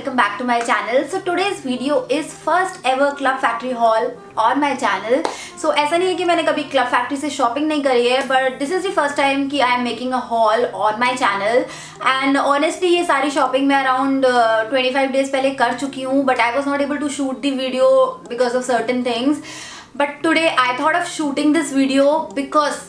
welcome back to my channel. So today's video is first ever Club Factory haul on my channel. So ऐसा नहीं है कि मैंने कभी Club Factory से shopping नहीं करी है but this is the first time कि I am making a haul on my channel and honestly ये सारी shopping मैं around uh, 25 days पहले कर चुकी हूँ but I was not able to shoot the video because of certain things. But today I thought of shooting this video because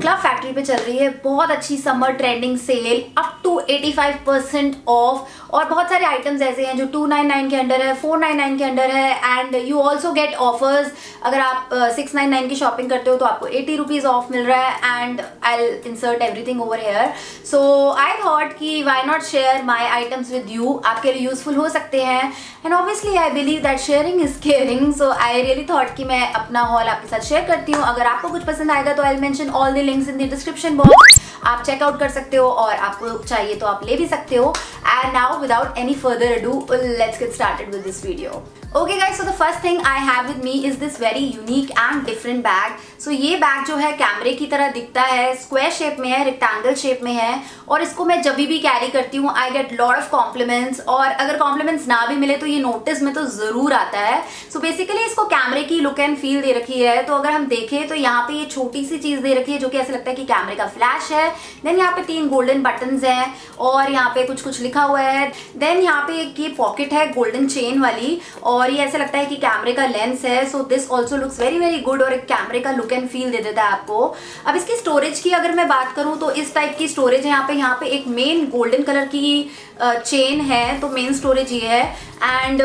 Club Factory पे चल रही है, बहुत अच्छी summer trending sale up to 85 percent off और बहुत सारे items ऐसे हैं जो 299 के अंडर है 499 के अंडर है and you also get offers अगर आप सिक्स नाइन नाइन की शॉपिंग करते हो तो आपको एटी रुपीज़ ऑफ़ मिल रहा है and I'll insert everything over here so I thought कि why not share my items with you आपके लिए यूजफुल हो सकते हैं and obviously I believe that sharing is caring so I really thought कि मैं अपना हॉल आपके साथ शेयर करती हूँ। अगर आपको कुछ पसंद आएगा तो I mention all the links in the description box आप चेकआउट कर सकते हो और आपको चाहिए तो आप ले भी सकते हो. And now without any further do let's get started with this video okay guys so the first thing I have with me is this very unique and different bag so ये बैग जो है कैमरे की तरह दिखता है square shape में है रेक्टेंगल शेप में है और इसको मैं जब भी कैरी करती हूँ I get lot of compliments और अगर कॉम्प्लीमेंट्स ना भी मिले तो ये नोटिस में तो ज़रूर आता है। सो so बेसिकली इसको कैमरे की लुक एंड फील दे रखी है। तो अगर हम देखें तो यहाँ पे ये छोटी सी चीज़ दे रखी है जो कि ऐसा लगता है कि कैमरे का फ्लैश है। देन यहाँ पे तीन गोल्डन बटन हैं और यहाँ पे कुछ कुछ लिखा हुआ है। देन यहाँ पे एक ये पॉकेट है गोल्डन चेन वाली और ये ऐसा लगता है कि कैमरे का लेंस है so this also looks very very good और एक कैमरे का लुक एंड फील दे देता है आपको। अब इसकी स्टोरेज की अगर मैं बात करूँ तो इस टाइप की स्टोरेज है यहाँ पे यहाँ पे एक मेन गोल्डन कलर की चेन है तो मेन स्टोरेज ये है। एंड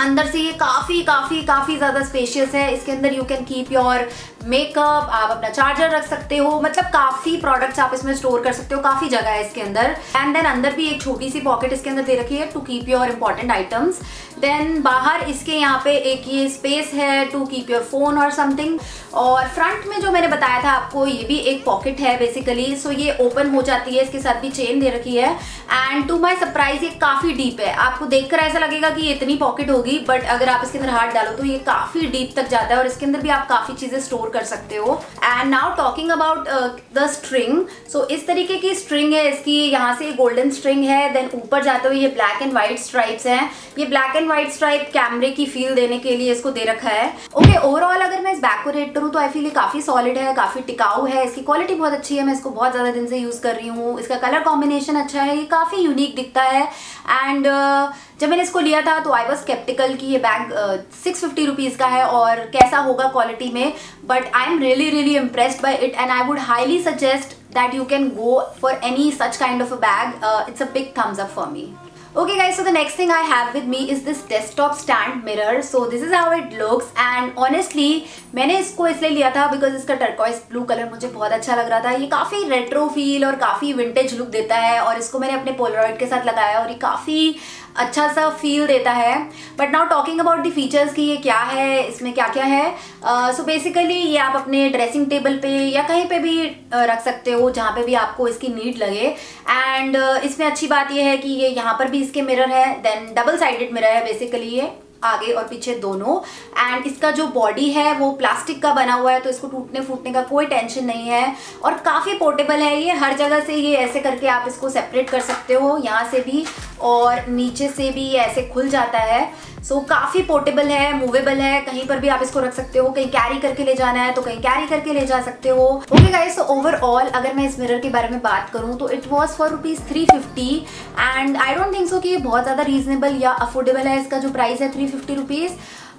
अंदर से ये काफ़ी काफ़ी काफ़ी ज़्यादा स्पेशियस है। इसके अंदर you can keep your makeup आप अपना चार्जर रख सकते हो। मतलब काफ़ी प्रोडक्ट्स आप इसमें स्टोर कर सकते हो, काफ़ी जगह है इसके अंदर। एंड देन अंदर भी एक छोटी सी पॉकेट इसके अंदर दे रखी है to keep your important items then बाहर इसके यहाँ पे एक ये स्पेस है टू कीप योर फ़ोन और समथिंग और फ्रंट में जो मैंने बताया था आपको, ये भी एक पॉकेट है बेसिकली सो ये ओपन हो जाती है, इसके साथ भी चेन दे रखी है. एंड टू माई सरप्राइज़ ये काफ़ी डीप है. आपको देखकर ऐसा लगेगा कि ये इतनी पॉकेट होगी बट अगर आप इसके अंदर हाथ डालो तो ये काफ़ी डीप तक जाता है और इसके अंदर भी आप काफ़ी चीज़ें स्टोर कर सकते हो. And now talking about the string so इस तरीके की स्ट्रिंग है, इसकी यहाँ से गोल्डन स्ट्रिंग है. देन ऊपर जाते हुए ये ब्लैक एंड व्हाइट स्ट्राइप्स हैं. ये ब्लैक एंड व्हाइट स्ट्राइप कैमरे की फील देने के लिए इसको दे रखा है। ओके okay, ओवरऑल अगर मैं इस बैग को रेट करूँ तो आई फील ये काफ़ी सॉलिड है काफ़ी टिकाऊ है। इसकी क्वालिटी बहुत अच्छी है मैं इसको बहुत ज़्यादा दिन से यूज़ कर रही हूँ। इसका कलर कॉम्बिनेशन अच्छा है ये काफ़ी यूनिक दिखता है। एंड uh, जब मैंने इसको लिया था तो आई वॉज़ स्केप्टिकल कि ये बैग सिक्स फिफ्टी रुपीज़ का है और कैसा होगा क्वालिटी में। But I am really really impressed by it and I would highly suggest that you can go for any such kind of a bag it's a big thumbs up for me okay, guys, so the next thing I have with me is this desktop stand mirror. So, this is how it looks and honestly, मैंने इसको इसलिए लिया था because इसका turquoise blue colour मुझे बहुत अच्छा लग रहा था। ये काफ़ी रेट्रो फील और काफ़ी विंटेज लुक देता है और इसको मैंने अपने पोलरॉइड के साथ लगाया और ये काफ़ी अच्छा सा फील देता है. But now talking about the features की ये क्या है इसमें क्या क्या है? सो uh, बेसिकली so ये आप अपने ड्रेसिंग टेबल पे या कहीं पे भी रख सकते हो जहाँ पे भी आपको इसकी नीड लगे. एंड uh, इसमें अच्छी बात ये है कि ये यहाँ पर भी इसके मिरर है देन डबल साइडेड मिरर है बेसिकली ये. आगे और पीछे दोनों। एंड इसका जो बॉडी है, वो प्लास्टिक का बना हुआ है तो इसको टूटने फूटने का कोई टेंशन नहीं है। और काफ़ी पोर्टेबल है ये, हर जगह से ये ऐसे करके आप इसको सेपरेट कर सकते हो, यहाँ से भी और नीचे से भी ये ऐसे खुल जाता है। सो so, काफ़ी पोर्टेबल है मूवेबल है। कहीं पर भी आप इसको रख सकते हो। कहीं कैरी करके ले जाना है तो कहीं कैरी करके ले जा सकते हो। ओके गाइस सो ओवरऑल अगर मैं इस मिरर के बारे में बात करूँ तो it was for rupees three fifty and I don't think so कि ये बहुत ज़्यादा रीजनेबल या अफोर्डेबल है। इसका जो प्राइस है three fifty rupees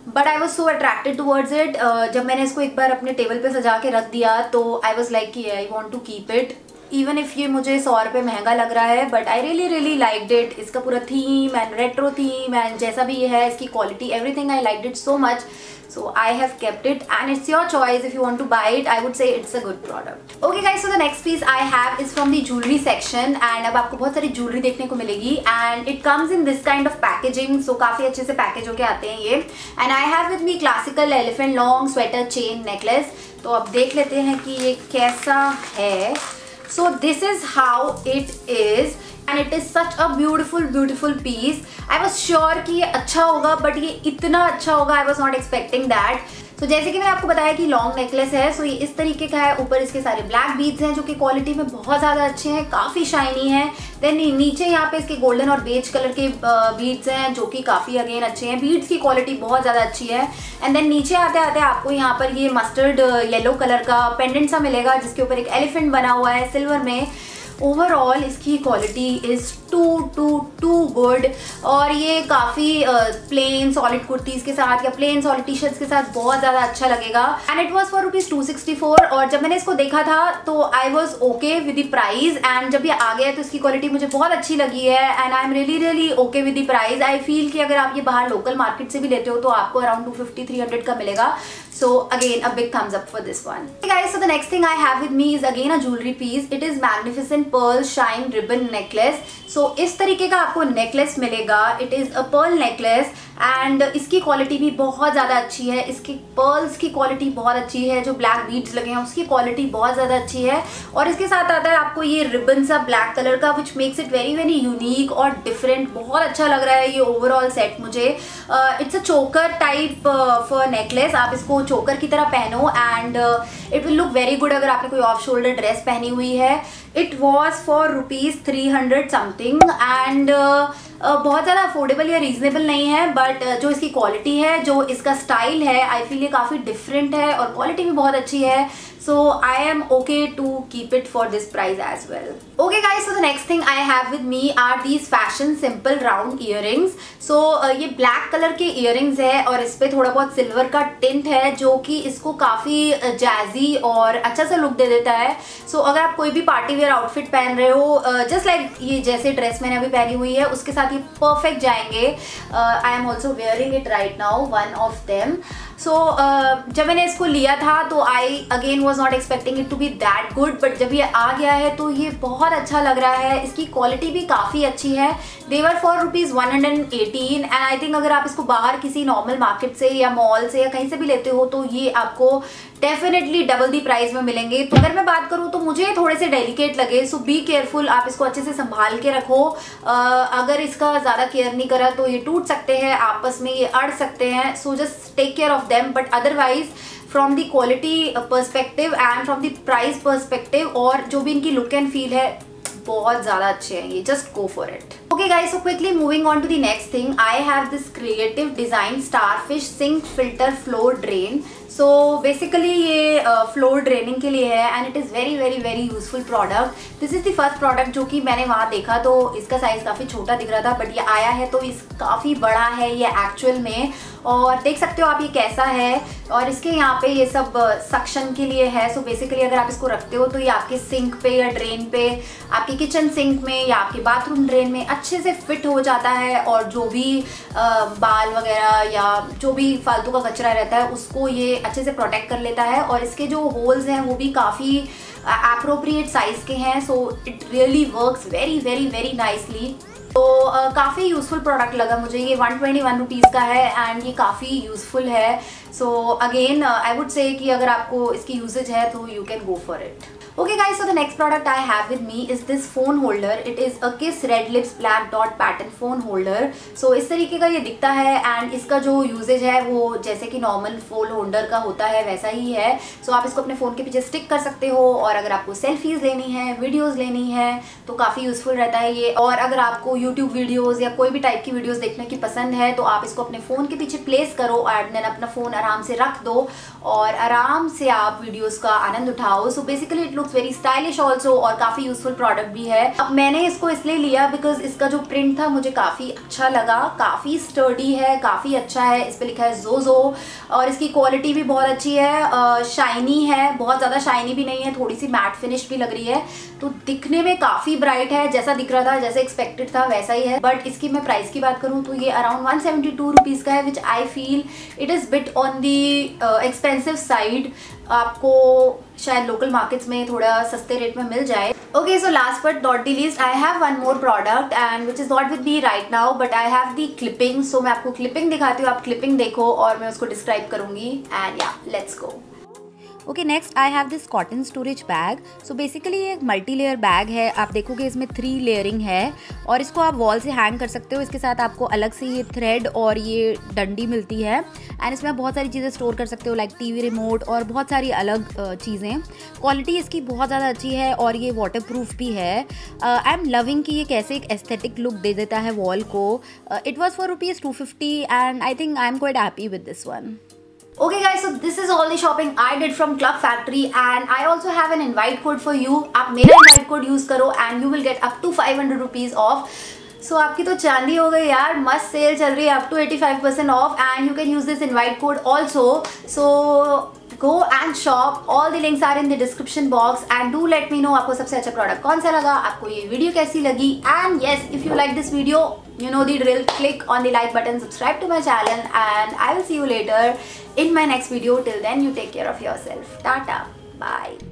but I was so attracted towards it जब मैंने इसको एक बार अपने टेबल पे सजा के रख दिया तो आई वॉज़ लाइक कि I want to keep it even if ये मुझे सौ रुपये महँगा लग रहा है but I really really liked it इसका पूरा theme and retro theme and जैसा भी ये है, इसकी quality everything I liked it so much so I have kept it and it's your choice if you want to buy it I would say it's a good product okay guys so the next piece I have is from the jewellery section and अब आपको बहुत सारी jewellery देखने को मिलेगी and it comes in this kind of packaging so काफ़ी अच्छे से पैकेज होकर आते हैं ये. And I have with me classical elephant long sweater chain necklace तो अब देख लेते हैं कि ये कैसा है. So, this is how it is and it is such a beautiful beautiful piece I was sure कि ये अच्छा होगा बट ये इतना अच्छा होगा I was not expecting that तो जैसे कि मैंने आपको बताया कि लॉन्ग नेकलेस है सो ये इस तरीके का है। ऊपर इसके सारे ब्लैक बीड्स हैं, जो कि क्वालिटी में बहुत ज़्यादा अच्छे हैं, काफ़ी शाइनी है। देन नीचे यहाँ पे इसके गोल्डन और बेज कलर के बीड्स हैं, जो कि काफ़ी अगेन अच्छे हैं। बीड्स की क्वालिटी बहुत ज़्यादा अच्छी है। एंड देन नीचे आते आते आपको यहाँ पर ये मस्टर्ड येलो कलर का पेंडेंट सा मिलेगा, जिसके ऊपर एक एलिफेंट बना हुआ है सिल्वर में। ओवरऑल इसकी quality is too too too good और ये काफ़ी प्लेन सॉलिड कुर्तीज़ के साथ या प्लेन सॉलिड टी शर्ट्स के साथ बहुत ज़्यादा अच्छा लगेगा। And it was for rupees two sixty four और जब मैंने इसको देखा था तो I was okay with the price and जब ये आ गया तो इसकी क्वालिटी मुझे बहुत अच्छी लगी है। And I am really really okay with the price I feel कि अगर आप ये बाहर लोकल मार्केट से भी लेते हो तो आपको around two fifty three hundred का मिलेगा। So again a big thumbs up for this one hey so the next thing I have with with me is again a jewelry piece. It is magnificent shine ribbon necklace so इस तरीके का आपको necklace मिलेगा. It is a pearl necklace and इसकी quality भी बहुत ज़्यादा अच्छी है. इसकी पर्ल्स की क्वालिटी बहुत अच्छी है. जो ब्लैक बीड्स लगे हैं, उसकी क्वालिटी बहुत ज़्यादा अच्छी है. और इसके साथ आता है आपको ये रिबन सा ब्लैक कलर का which makes it very very unique और डिफरेंट बहुत अच्छा लग रहा है ये ओवरऑल सेट मुझे. It's a choker type of necklace आप इसको चोकर की तरह पहनो and it will look very good अगर आपने कोई ऑफ़ शोल्डर ड्रेस पहनी हुई है. It was for rupees three hundred something and बहुत ज़्यादा अफोर्डेबल या रीजनेबल नहीं है बट जो इसकी क्वालिटी है, जो इसका स्टाइल है आई फील ये काफ़ी डिफरेंट है और क्वालिटी भी बहुत अच्छी है. So I am okay to keep it for this price as well. Okay guys so the next thing i have with me are these fashion simple round earrings. So uh, ये black color के earrings है और इस पर थोड़ा बहुत silver का tint है जो कि इसको काफ़ी जैजी uh, और अच्छा सा लुक दे देता है। सो so, अगर आप कोई भी पार्टी वेयर आउटफिट पहन रहे हो जस्ट uh, लाइक like ये जैसे ड्रेस मैंने अभी पहनी हुई है उसके साथ ये परफेक्ट जाएँगे। I am also wearing it right now one of them so जब मैंने इसको लिया था तो I again was not expecting it to be that good but जब ये आ गया है तो ये बहुत अच्छा लग रहा है। इसकी क्वालिटी भी काफ़ी अच्छी है। They were for rupees one hundred and eighteen and I think अगर आप इसको बाहर किसी नॉर्मल मार्केट से या मॉल से या कहीं से भी लेते हो तो ये आपको डेफिनेटली डबल दी प्राइस में मिलेंगे। तो अगर मैं बात करूँ तो मुझे थोड़े से डेलिकेट लगे सो बी केयरफुल आप इसको अच्छे से संभाल के रखो। आ, अगर इसका ज़्यादा केयर नहीं करा तो ये टूट सकते हैं आपस में ये अड़ सकते हैं so just take care of them but otherwise from the quality perspective and from the price perspective और जो भी इनकी लुक एंड फील है बहुत ज़्यादा अच्छे हैं ये। Just go for it okay guys so quickly moving on to the next thing. I have this creative design starfish sink filter flow drain. So basically ये फ्लोर uh, ड्रेनिंग के लिए है and it is very very very useful product this is the first product जो कि मैंने वहाँ देखा तो इसका साइज़ काफ़ी छोटा दिख रहा था बट ये आया है तो इस काफ़ी बड़ा है ये एक्चुअल में। और देख सकते हो आप ये कैसा है। और इसके यहाँ पे ये सब सक्शन के लिए है। सो बेसिकली अगर आप इसको रखते हो तो ये आपके सिंक पे या ड्रेन पे आपके किचन सिंक में या आपके बाथरूम ड्रेन में अच्छे से फिट हो जाता है। और जो भी आ, बाल वगैरह या जो भी फालतू का कचरा रहता है उसको ये अच्छे से प्रोटेक्ट कर लेता है। और इसके जो होल्स हैं वो भी काफ़ी अप्रोप्रिएट साइज़ के हैं। So it really works very very very nicely तो uh, काफ़ी यूज़फुल प्रोडक्ट लगा मुझे। ये वन ट्वेंटी वन रुपीज़ का है एंड ये काफ़ी यूज़फुल है। सो अगेन आई वुड से कि अगर आपको इसकी यूजेज है तो you can go for it okay, guys, so the next product i have with me is this phone holder. It is a kiss red lips black dot pattern phone holder. So, इस तरीके का ये दिखता है and इसका जो usage है, वो जैसे कि नॉर्मल फ़ोन होल्डर का होता है, वैसा ही है। सो so, आप इसको अपने फ़ोन के पीछे स्टिक कर सकते हो और अगर आपको सेल्फीज लेनी है वीडियोज़ लेनी है तो काफ़ी यूज़फुल रहता है ये। और अगर आपको यूट्यूब वीडियोज़ या कोई भी टाइप की वीडियोज़ देखने की पसंद है तो आप इसको अपने फ़ोन के पीछे प्लेस करो एंड देन अपना फ़ोन आराम से रख दो और आराम से आप वीडियोज़ का आनंद उठाओ। So basically it looks very stylish also और काफ़ी यूजफुल प्रोडक्ट भी है। अब मैंने इसको इसलिए लिया बिकॉज़ इसका जो प्रिंट था मुझे काफ़ी अच्छा लगा, काफ़ी स्टर्डी है, काफ़ी अच्छा है। इस पर लिखा है जोजो और इसकी क्वालिटी भी बहुत अच्छी है शाइनी है, बहुत ज़्यादा शाइनी भी नहीं है थोड़ी सी मैट फिनिश भी लग रही है। तो दिखने में काफ़ी ब्राइट है, जैसा दिख रहा था, जैसे एक्सपेक्टेड था, वैसा ही है। बट इसकी मैं प्राइस की बात करूँ तो ये around one seventy two rupees का है which I feel it is bit on the expensive side आपको शायद लोकल मार्केट्स में थोड़ा सस्ते रेट में मिल जाए। Okay so last but not the least I have one more product and which is not with me right now but I have the clipping so मैं आपको क्लिपिंग दिखाती हूँ, आप क्लिपिंग देखो और मैं उसको डिस्क्राइब करूँगी। एंड या let's go okay next I have this cotton storage bag so basically ये एक मल्टी लेयर बैग है। आप देखोगे इसमें थ्री लेयरिंग है और इसको आप वॉल से हैंग कर सकते हो। इसके साथ आपको अलग से ये थ्रेड और ये डंडी मिलती है। एंड इसमें आप बहुत सारी चीज़ें स्टोर कर सकते हो लाइक टीवी रिमोट और बहुत सारी अलग चीज़ें। क्वालिटी इसकी बहुत ज़्यादा अच्छी है और ये वाटर प्रूफ भी है। आई एम लविंग कि ये कैसे एक एस्थेटिक लुक दे देता है वॉल को। It was for rupees two fifty and I think I am quite happy with this one Okay guys, so this is all the shopping I did from Club Factory and I also have an invite code for you. आप मेरा invite code use करो and you will get up to 500 rupees off. So so, आपकी तो चांदी हो गई यार मस्त सेल चल रही है up to 85% off and you can use this invite code also so go and shop. All the links are in the description box and do let me know आपको सबसे अच्छा प्रोडक्ट कौन सा लगा आपको ये वीडियो कैसी लगी and yes if you like this video you know the drill click on the like button subscribe to my channel and i will see you later in my next video till then you take care of yourself tata bye